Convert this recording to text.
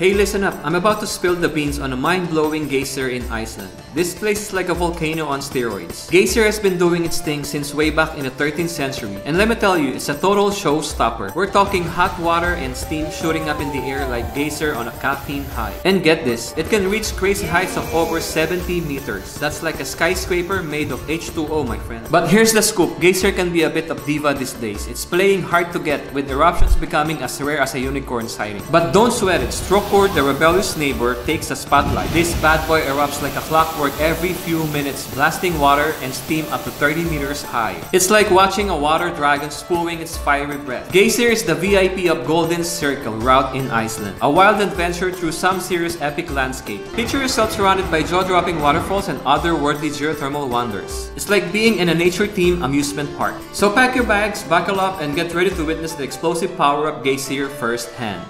Hey, listen up. I'm about to spill the beans on a mind-blowing geyser in Iceland. This place is like a volcano on steroids. Geysir has been doing its thing since way back in the 13th century. And let me tell you, it's a total showstopper. We're talking hot water and steam shooting up in the air like geyser on a caffeine high. And get this, it can reach crazy heights of over 70 meters. That's like a skyscraper made of H2O, my friend. But here's the scoop. Geysir can be a bit of diva these days. It's playing hard to get, with eruptions becoming as rare as a unicorn sighting. But don't sweat it. Strokkur the rebellious neighbor, takes the spotlight. This bad boy erupts like a clockwork every few minutes, blasting water and steam up to 30 meters high. It's like watching a water dragon spewing its fiery breath. Geysir is the VIP of Golden Circle route in Iceland. A wild adventure through some serious epic landscape. Picture yourself surrounded by jaw-dropping waterfalls and otherworldly geothermal wonders. It's like being in a nature-themed amusement park. So pack your bags, buckle up, and get ready to witness the explosive power of Geysir firsthand.